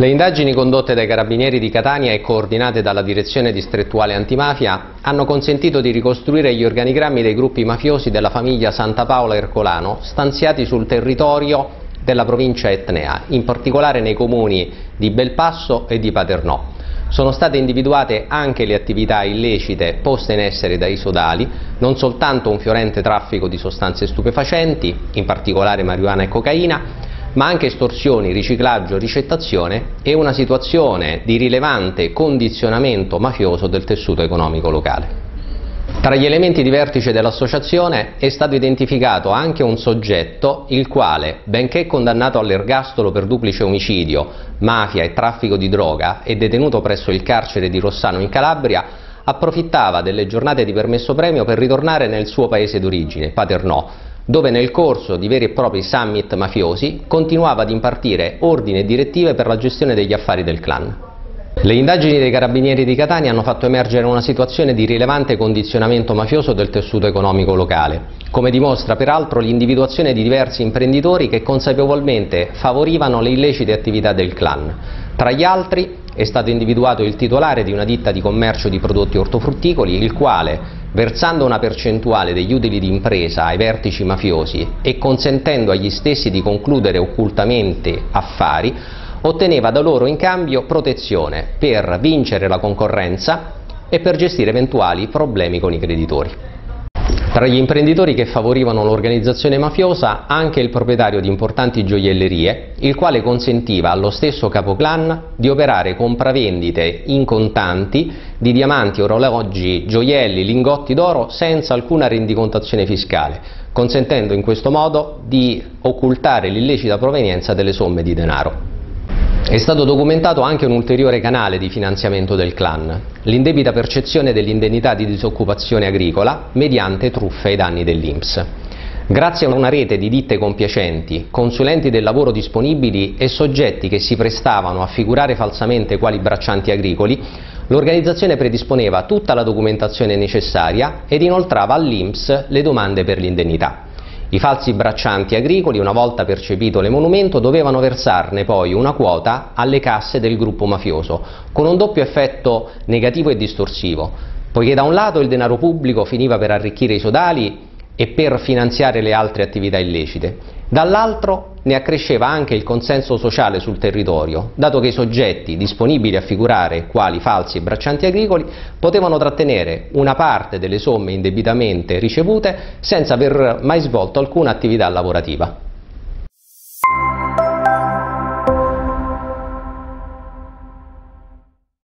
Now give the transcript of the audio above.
Le indagini condotte dai Carabinieri di Catania e coordinate dalla Direzione Distrettuale Antimafia hanno consentito di ricostruire gli organigrammi dei gruppi mafiosi della famiglia Santa Paola Ercolano stanziati sul territorio della provincia etnea, in particolare nei comuni di Belpasso e di Paternò. Sono state individuate anche le attività illecite poste in essere dai sodali, non soltanto un fiorente traffico di sostanze stupefacenti, in particolare marijuana e cocaina, ma anche estorsioni, riciclaggio, ricettazione e una situazione di rilevante condizionamento mafioso del tessuto economico locale. Tra gli elementi di vertice dell'associazione è stato identificato anche un soggetto il quale, benché condannato all'ergastolo per duplice omicidio, mafia e traffico di droga e detenuto presso il carcere di Rossano in Calabria, approfittava delle giornate di permesso premio per ritornare nel suo paese d'origine, Paternò, dove nel corso di veri e propri summit mafiosi continuava ad impartire ordini e direttive per la gestione degli affari del clan. Le indagini dei Carabinieri di Catania hanno fatto emergere una situazione di rilevante condizionamento mafioso del tessuto economico locale, come dimostra peraltro l'individuazione di diversi imprenditori che consapevolmente favorivano le illecite attività del clan. Tra gli altri è stato individuato il titolare di una ditta di commercio di prodotti ortofrutticoli, il quale versando una percentuale degli utili di impresa ai vertici mafiosi e consentendo agli stessi di concludere occultamente affari, otteneva da loro in cambio protezione per vincere la concorrenza e per gestire eventuali problemi con i creditori. Tra gli imprenditori che favorivano l'organizzazione mafiosa anche il proprietario di importanti gioiellerie, il quale consentiva allo stesso capoclan di operare compravendite in contanti di diamanti, orologi, gioielli, lingotti d'oro senza alcuna rendicontazione fiscale, consentendo in questo modo di occultare l'illecita provenienza delle somme di denaro. È stato documentato anche un ulteriore canale di finanziamento del clan, l'indebita percezione dell'indennità di disoccupazione agricola mediante truffe ai danni dell'Inps. Grazie a una rete di ditte compiacenti, consulenti del lavoro disponibili e soggetti che si prestavano a figurare falsamente quali braccianti agricoli, l'organizzazione predisponeva tutta la documentazione necessaria ed inoltrava all'Inps le domande per l'indennità. I falsi braccianti agricoli, una volta percepito l'emolumento, dovevano versarne poi una quota alle casse del gruppo mafioso, con un doppio effetto negativo e distorsivo, poiché da un lato il denaro pubblico finiva per arricchire i sodali e per finanziare le altre attività illecite, dall'altro ne accresceva anche il consenso sociale sul territorio, dato che i soggetti disponibili a figurare quali falsi e braccianti agricoli potevano trattenere una parte delle somme indebitamente ricevute senza aver mai svolto alcuna attività lavorativa.